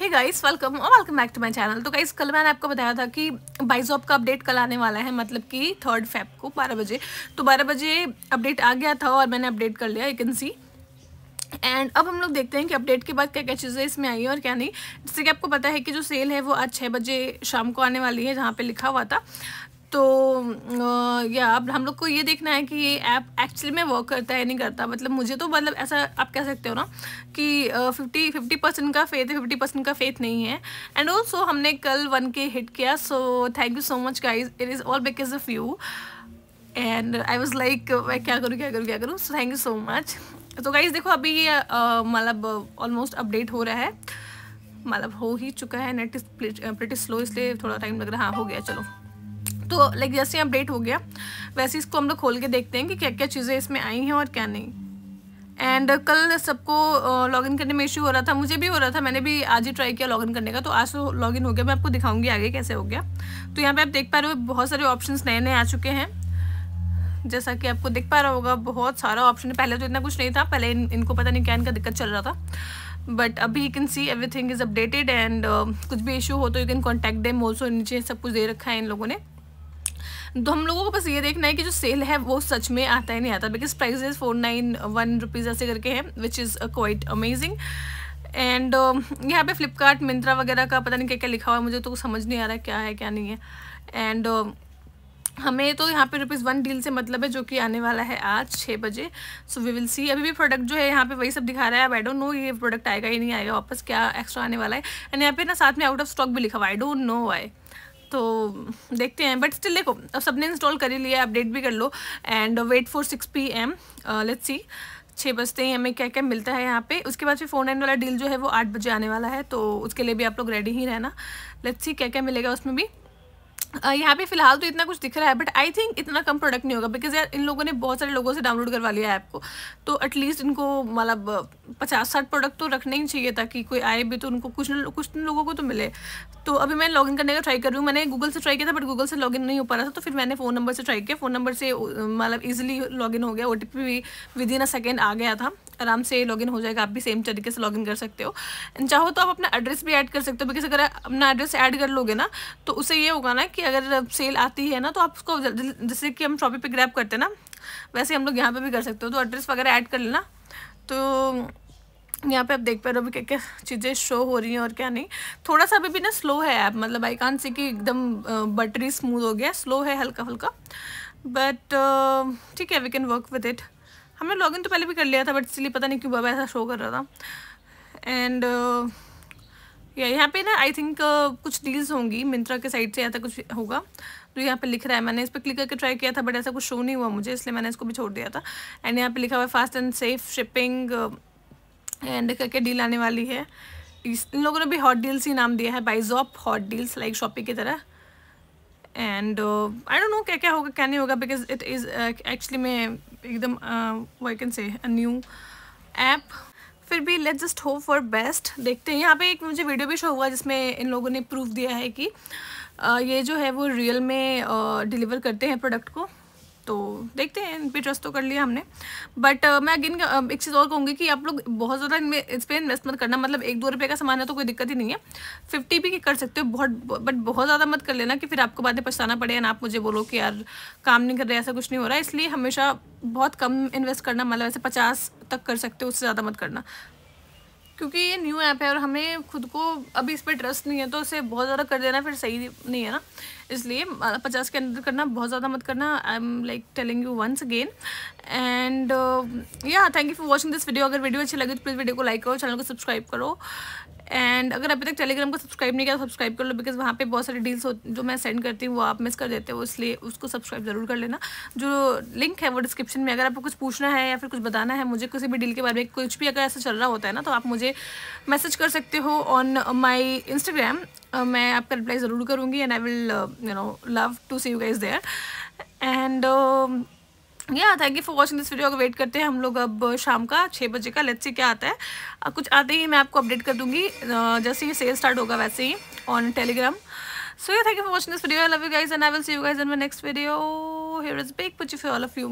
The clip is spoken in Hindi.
हे गाइस वेलकम और welcome back to my channel तो गाइस कल मैंने आपको बताया था कि बाइजॉप का अपडेट कल आने वाला है मतलब कि थर्ड फेब को बारह बजे. तो बारह बजे अपडेट आ गया था और मैंने अपडेट कर लिया यू कैन सी एंड अब हम लोग देखते हैं कि अपडेट के बाद क्या क्या चीज़ें इसमें आई हैं और क्या नहीं. जैसे कि आपको पता है कि जो सेल है वो आज छः बजे शाम को आने वाली है, जहाँ पे लिखा हुआ था. तो या अब हम लोग को ये देखना है कि ये ऐप एक्चुअली में वर्क करता है नहीं करता। मतलब मुझे तो मतलब ऐसा आप कह सकते हो ना कि फिफ्टी फिफ्टी परसेंट का फेथ है फिफ्टी परसेंट का फेथ नहीं है। एंड ऑल्सो हमने कल वन के हिट किया so thank you so much guys it is all because of you and I was like मैं क्या करूँ क्या करूँ क्या करूँ? So thank you so much तो गाइज़ देखो अभी ये मतलब ऑलमोस्ट अपडेट हो रहा है। मतलब हो ही चुका है नेट इज़ प्रिटी स्लो इसलिए थोड़ा टाइम लग रहा है। हाँ हो गया, चलो। तो लाइक जैसे ही अपडेट हो गया वैसे इसको हम लोग खोल के देखते हैं कि क्या क्या चीज़ें इसमें आई हैं और क्या नहीं। एंड uh, कल सबको लॉगिन uh, करने में इशू हो रहा था मुझे भी हो रहा था मैंने भी आज ही ट्राई किया लॉगिन करने का तो आज तो लॉगिन हो गया मैं आपको दिखाऊँगी आगे कैसे हो गया। तो यहाँ पे आप देख पा रहे हो बहुत सारे ऑप्शंस नए नए आ चुके हैं। जैसा कि आपको दिख पा रहा होगा बहुत सारा ऑप्शन है। पहले तो इतना कुछ नहीं था पहले इन, इनको पता नहीं क्या इनका दिक्कत चल रहा था। बट अभी you can see everything is updated and कुछ भी इशू हो तो you can contact them also नीचे सब कुछ दे रखा है इन लोगों ने। तो हम लोगों को बस ये देखना है कि जो सेल है वो सच में आता है नहीं आता। Because prices four nine one rupees ऐसे करके हैं which is quite amazing and यहाँ पे फ्लिपकार्ट मिंत्रा वगैरह का पता नहीं क्या क्या लिखा हुआ है मुझे तो समझ नहीं आ रहा है क्या है क्या नहीं है। एंड uh, हमें तो यहाँ पे रुपीज़ वन डील से मतलब है जो कि आने वाला है आज छः बजे। सो वी विल सी अभी भी प्रोडक्ट जो है यहाँ पे वही सब दिखा रहा है। आई डोंट नो ये प्रोडक्ट आएगा ही नहीं आएगा वापस क्या एक्स्ट्रा आने वाला है। एंड यहाँ पे ना साथ में आउट ऑफ़ स्टॉक भी लिखा हुआ आई डोंट नो आई तो देखते हैं बट स्टिल देखो, अब सबने इंस्टॉल कर ही लिया अपडेट भी कर लो and wait for six P M let's see छः बजते ही, हमें क्या क्या मिलता है यहाँ पे। उसके बाद फिर फ़ोन नाइन वाला डील जो है वो आठ बजे आने वाला है तो उसके लिए भी आप लोग रेडी ही रहना। लेट्स सी क्या क्या मिलेगा उसमें भी। यहाँ पे फ़िलहाल तो इतना कुछ दिख रहा है बट आई थिंक इतना कम प्रोडक्ट नहीं होगा बिकॉज़ यार इन लोगों ने बहुत सारे लोगों से डाउनलोड करवा लिया ऐप को। तो एटलीस्ट इनको मतलब पचास साठ प्रोडक्ट तो रखना ही चाहिए, ताकि कोई आए भी तो उनको कुछ न कुछ न लोगों को तो मिले। तो अभी मैं लॉगिन करने का ट्राई कर रही हूँ, मैंने गूगल से ट्राई किया था बट गूगल से लॉगिन नहीं हो पा रहा था तो फिर मैंने फ़ोन नंबर से ट्राई किया। फ़ोन नंबर से मतलब ईजिली लॉगिन हो गया ओ भी विद इन अ सेकेंड आ गया था। आराम से लॉगिन हो जाएगा, आप भी सेम तरीके से लॉगिन कर सकते हो। एंड चाहो तो आप अपना एड्रेस भी ऐड कर सकते हो बिकॉज़ अगर अपना एड्रेस ऐड कर लोगे ना तो उससे ये होगा ना कि अगर सेल आती है ना तो आप उसको जैसे कि हम शॉपिंग पे ग्रैप करते हैं ना, वैसे हम लोग यहाँ पे भी कर सकते हो। तो एड्रेस वगैरह ऐड कर लेना। तो यहाँ पे आप देख पा रहे हो क्या क्या चीज़ें शो हो रही हैं और क्या नहीं। थोड़ा सा अभी भी ना स्लो है ऐप मतलब आई कान से कि एकदम बटरी स्मूथ हो गया। स्लो है हल्का हल्का बट ठीक है we can work with it हमने लॉगिन तो पहले भी कर लिया था बट इसलिए पता नहीं क्यों बाबा ऐसा शो कर रहा था। एंड या यहाँ पे ना आई थिंक uh, कुछ डील्स होंगी मिंत्रा के साइड से या कुछ होगा। तो यहाँ पे लिख रहा है मैंने इस पर क्लिक करके ट्राई किया था बट ऐसा कुछ शो नहीं हुआ मुझे इसलिए मैंने इसको भी छोड़ दिया था। एंड यहाँ पे लिखा हुआ है fast and safe shipping and करके डील आने वाली है। इस इन लोगों ने भी हॉट डील्स ही नाम दिया है बाइजॉप हॉट डील्स लाइक शॉपिंग की तरह। एंड आई डोंट नो क्या क्या होगा क्या नहीं होगा बिकॉज़ इट इज़ एक्चुअली में एकदम I can say new app फिर भी let's just hope for best देखते हैं। यहाँ पे एक मुझे वीडियो भी शो हुआ जिसमें इन लोगों ने प्रूफ दिया है कि ये जो है वो रियल में डिलीवर करते हैं प्रोडक्ट को। तो देखते हैं इन पर ट्रस्ट तो कर लिया हमने। बट uh, मैं अगेन uh, एक चीज़ और कहूँगी कि आप लोग बहुत ज़्यादा इनमें इस पर इन्वेस्ट मत करना। मतलब एक दो रुपये का सामान है तो कोई दिक्कत ही नहीं है। फिफ्टी भी कर सकते हो बहुत बट बहुत ज़्यादा मत कर लेना कि फिर आपको में पछताना पड़े ना आप मुझे बोलो कि यार काम नहीं कर रहे ऐसा कुछ नहीं हो रहा। है इसलिए हमेशा बहुत कम इन्वेस्ट करना मतलब ऐसे पचास तक कर सकते हो उससे ज़्यादा मत करना। क्योंकि ये न्यू ऐप है और हमें खुद को अभी इस पर ट्रस्ट नहीं है तो उसे बहुत ज़्यादा कर देना फिर सही नहीं है ना। इसलिए पचास के अंदर करना, बहुत ज़्यादा मत करना। I am like telling you once again and yeah thank you for watching this video अगर वीडियो अच्छी लगी तो प्लीज़ वीडियो को लाइक करो चैनल को सब्सक्राइब करो। एंड अगर अभी तक टेलीग्राम को सब्सक्राइब नहीं किया तो सब्सक्राइब कर लो बिकॉज़ वहाँ पे बहुत सारी डील्स जो मैं सेंड करती हूँ, वो आप मिस कर देते हो, इसलिए उसको सब्सक्राइब ज़रूर कर लेना। जो लिंक है वो डिस्क्रिप्शन में, अगर आपको कुछ पूछना है या फिर कुछ बताना है, मुझे किसी भी डील के बारे में कुछ भी अगर ऐसा चल रहा होता है ना तो आप मुझे मैसेज कर सकते हो ऑन माई इंस्टाग्राम मैं आपका रिप्लाई ज़रूर करूँगी and I will you know love to see you guys there and yeah thank you for watching this video का वेट करते हैं हम लोग अब शाम का छः बजे का लेट्स से क्या आता है। कुछ आते ही मैं आपको अपडेट कर दूँगी। जैसे ही सेल स्टार्ट होगा वैसे ही on Telegram so yeah thank you for watching this video I love you guys and I will see you guys in my next video is big पुच all of you